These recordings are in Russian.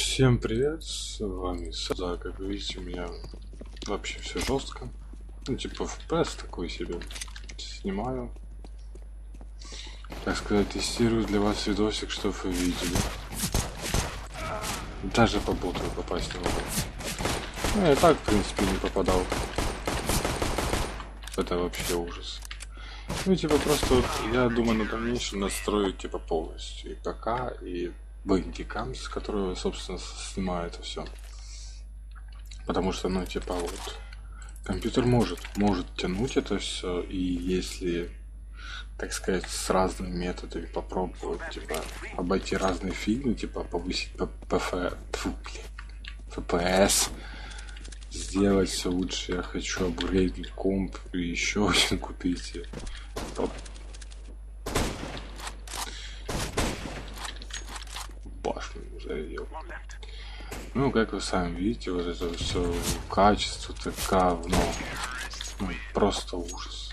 Всем привет, с вами Сада, как вы видите, у меня вообще все жестко. Ну, типа FPS такой себе снимаю. Так сказать, тестирую для вас видосик, что вы видели. Даже по попасть не могу. Ну, я так, в принципе, не попадал. Это вообще ужас. Ну, типа, просто вот, я думаю, на дальнейшем настроить, типа, полностью и ПК, и бандикам, с которого, собственно, снимаю это все. Потому что, ну, типа, вот, компьютер может, может тянуть это все, и если, так сказать, с разными методами попробовать, типа, обойти разные фигни, типа, повысить ПФ, ФПС, сделать все лучше, я хочу апгрейдить комп и еще один купить. Зарядил. Ну, как вы сами видите, вот это все качество, это говно. Ну, просто ужас.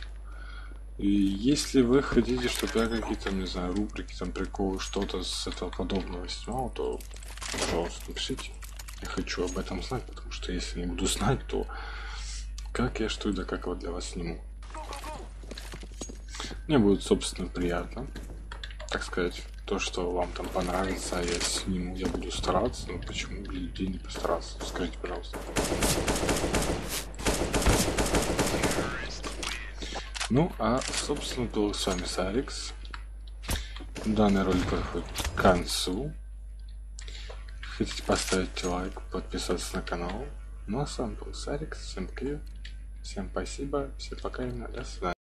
И если вы хотите, чтобы я какие-то, не знаю, рубрики, там, приколы, что-то с этого подобного снимал, то, пожалуйста, напишите. Я хочу об этом знать, потому что если не буду знать, то как я что и да как вот для вас сниму. Мне будет, собственно, приятно, так сказать, то, что вам там понравится, а я сниму, я буду стараться, но почему для людей не постараться? Скажите, пожалуйста. Ну, а, собственно, был с вами Сарикс. Данный ролик подходит к концу. Хотите поставить лайк, подписаться на канал. Ну а с вами был Сарикс. Всем привет. Всем спасибо. Всем пока и до свидания.